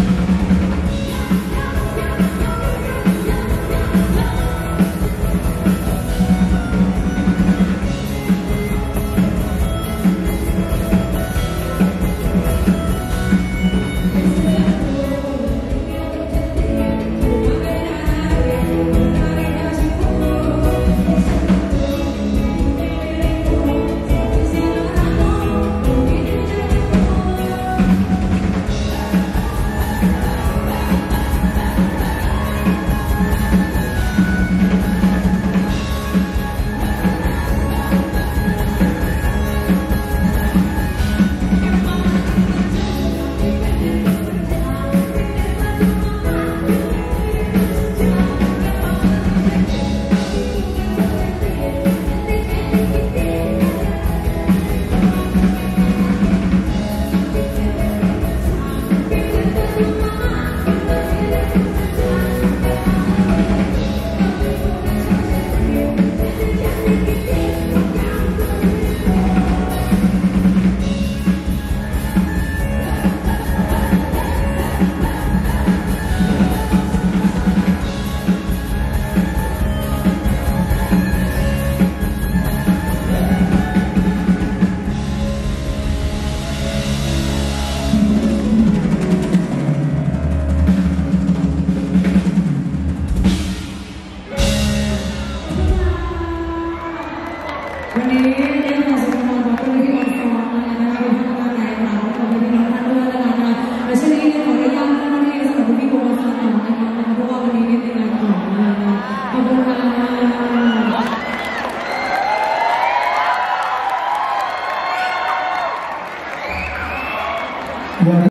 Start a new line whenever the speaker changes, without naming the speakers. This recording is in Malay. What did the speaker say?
Thank you. Ini yang masih kita lakukan di awal awal adalah